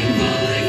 I'm falling.